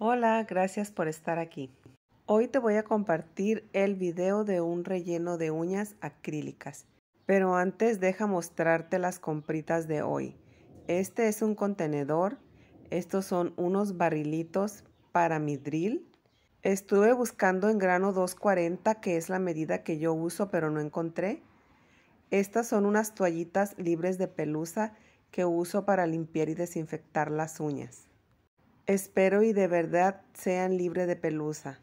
Hola, gracias por estar aquí. Hoy te voy a compartir el video de un relleno de uñas acrílicas. Pero antes deja mostrarte las compritas de hoy. Este es un contenedor. Estos son unos barrilitos para mi drill. Estuve buscando en grano 240, que es la medida que yo uso, pero no encontré. Estas son unas toallitas libres de pelusa que uso para limpiar y desinfectar las uñas. Espero y de verdad sean libres de pelusa.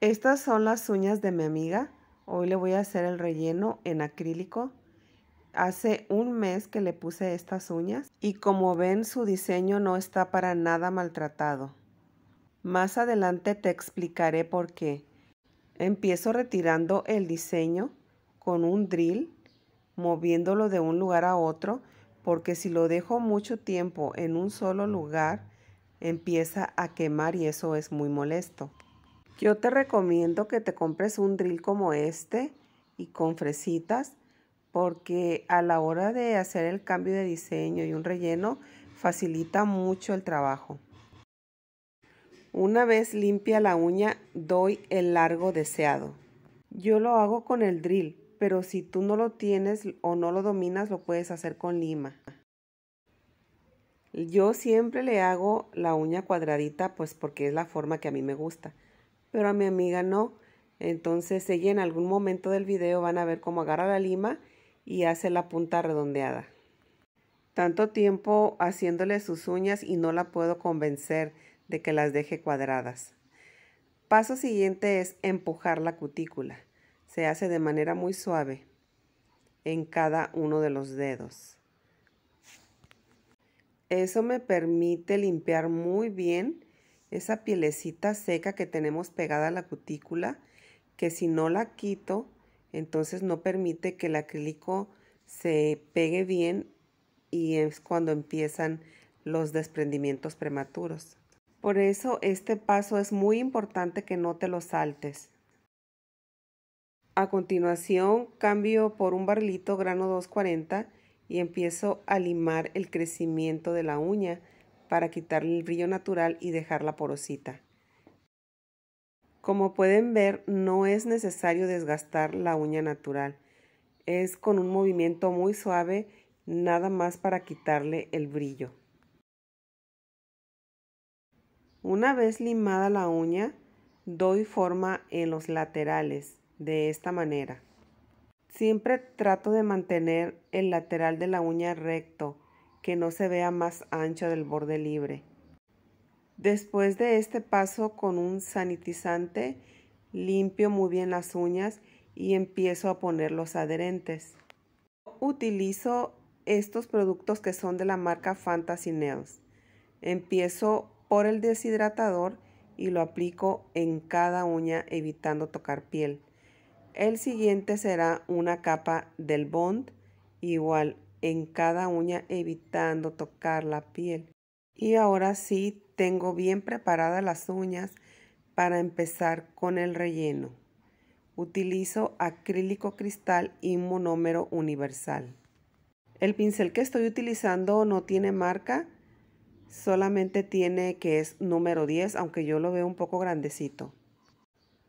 Estas son las uñas de mi amiga. Hoy le voy a hacer el relleno en acrílico. Hace un mes que le puse estas uñas y como ven su diseño no está para nada maltratado. Más adelante te explicaré por qué. Empiezo retirando el diseño con un drill, moviéndolo de un lugar a otro, porque si lo dejo mucho tiempo en un solo lugar, empieza a quemar y eso es muy molesto. Yo te recomiendo que te compres un drill como este y con fresitas porque a la hora de hacer el cambio de diseño y un relleno facilita mucho el trabajo. Una vez limpia la uña doy el largo deseado. Yo lo hago con el drill, pero si tú no lo tienes o no lo dominas lo puedes hacer con lima. Yo siempre le hago la uña cuadradita pues porque es la forma que a mí me gusta, pero a mi amiga no. Entonces ella en algún momento del video van a ver cómo agarra la lima y hace la punta redondeada. Tanto tiempo haciéndole sus uñas y no la puedo convencer de que las deje cuadradas. Paso siguiente es empujar la cutícula. Se hace de manera muy suave en cada uno de los dedos. Eso me permite limpiar muy bien esa pielecita seca que tenemos pegada a la cutícula, que si no la quito, entonces no permite que el acrílico se pegue bien y es cuando empiezan los desprendimientos prematuros. Por eso este paso es muy importante que no te lo saltes. A continuación cambio por un barrilito grano 240 y empiezo a limar el crecimiento de la uña para quitarle el brillo natural y dejarla porosita. Como pueden ver, no es necesario desgastar la uña natural. Es con un movimiento muy suave, nada más para quitarle el brillo. Una vez limada la uña, doy forma en los laterales de esta manera. Siempre trato de mantener el lateral de la uña recto, que no se vea más ancho del borde libre. Después de este paso con un sanitizante, limpio muy bien las uñas y empiezo a poner los adherentes. Utilizo estos productos que son de la marca Fantasy Nails. Empiezo por el deshidratador y lo aplico en cada uña evitando tocar piel. El siguiente será una capa del Bond, igual en cada uña evitando tocar la piel. Y ahora sí tengo bien preparadas las uñas para empezar con el relleno. Utilizo acrílico cristal y monómero universal. El pincel que estoy utilizando no tiene marca, solamente tiene que es número 10, aunque yo lo veo un poco grandecito.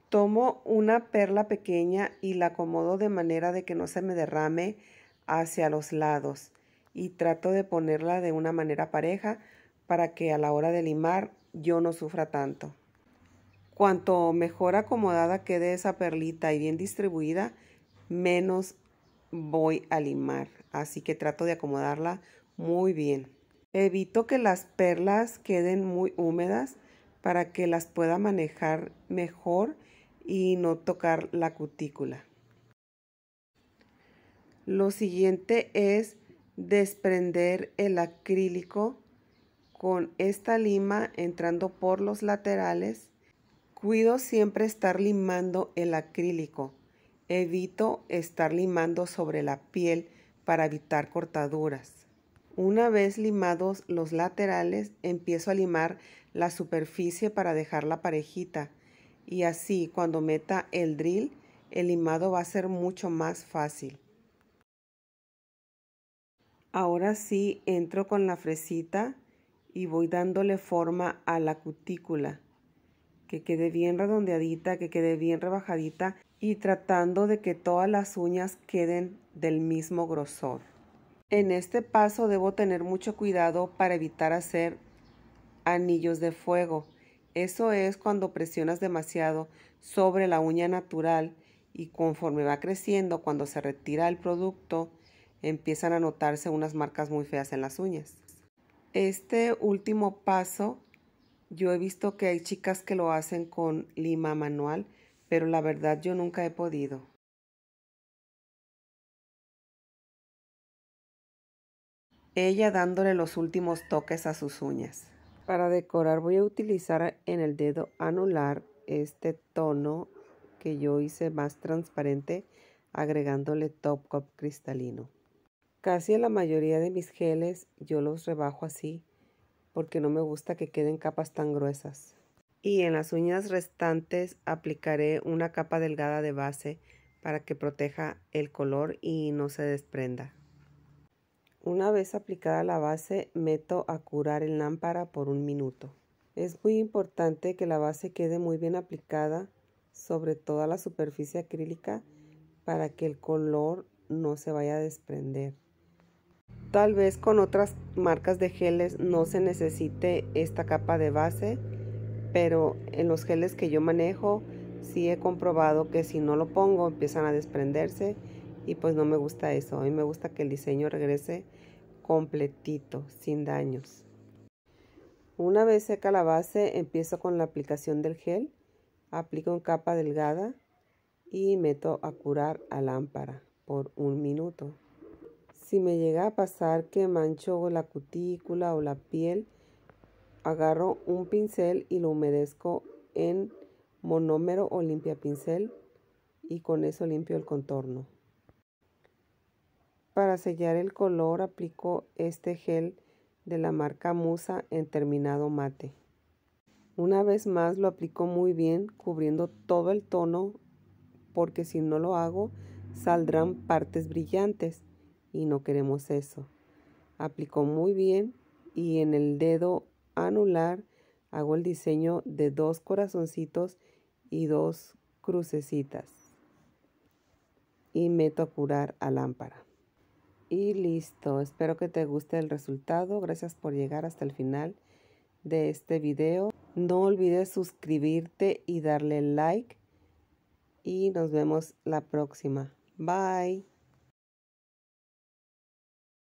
Tomo una perla pequeña y la acomodo de manera de que no se me derrame hacia los lados y trato de ponerla de una manera pareja para que a la hora de limar yo no sufra tanto. Cuanto mejor acomodada quede esa perlita y bien distribuida, menos voy a limar. Así que trato de acomodarla muy bien. Evito que las perlas queden muy húmedas para que las pueda manejar mejor y no tocar la cutícula. Lo siguiente es desprender el acrílico con esta lima entrando por los laterales. Cuido siempre estar limando el acrílico. Evito estar limando sobre la piel para evitar cortaduras. Una vez limados los laterales, empiezo a limar la superficie para dejarla parejita y así cuando meta el drill el limado va a ser mucho más fácil. Ahora sí entro con la fresita y voy dándole forma a la cutícula, que quede bien redondeadita, que quede bien rebajadita y tratando de que todas las uñas queden del mismo grosor. En este paso debo tener mucho cuidado para evitar hacer anillos de fuego. Eso es cuando presionas demasiado sobre la uña natural y conforme va creciendo, cuando se retira el producto, empiezan a notarse unas marcas muy feas en las uñas. Este último paso, yo he visto que hay chicas que lo hacen con lima manual, pero la verdad yo nunca he podido. Ella dándole los últimos toques a sus uñas. Para decorar voy a utilizar en el dedo anular este tono que yo hice más transparente agregándole top cop cristalino. Casi la mayoría de mis geles yo los rebajo así porque no me gusta que queden capas tan gruesas. Y en las uñas restantes aplicaré una capa delgada de base para que proteja el color y no se desprenda. Una vez aplicada la base, meto a curar el lámpara por un minuto. Es muy importante que la base quede muy bien aplicada sobre toda la superficie acrílica para que el color no se vaya a desprender. Tal vez con otras marcas de geles no se necesite esta capa de base, pero en los geles que yo manejo sí he comprobado que si no lo pongo empiezan a desprenderse y pues no me gusta eso. A mí me gusta que el diseño regrese completito, sin daños. Una vez seca la base, empiezo con la aplicación del gel. Aplico en capa delgada y meto a curar a lámpara por un minuto. Si me llega a pasar que mancho la cutícula o la piel, agarro un pincel y lo humedezco en monómero o limpia pincel y con eso limpio el contorno. Para sellar el color aplico este gel de la marca Musa en terminado mate. Una vez más lo aplico muy bien cubriendo todo el tono porque si no lo hago saldrán partes brillantes y no queremos eso. Aplico muy bien y en el dedo anular hago el diseño de dos corazoncitos y dos crucecitas y meto a curar a lámpara. Y listo, espero que te guste el resultado. Gracias por llegar hasta el final de este video. No olvides suscribirte y darle like. Y nos vemos la próxima. Bye.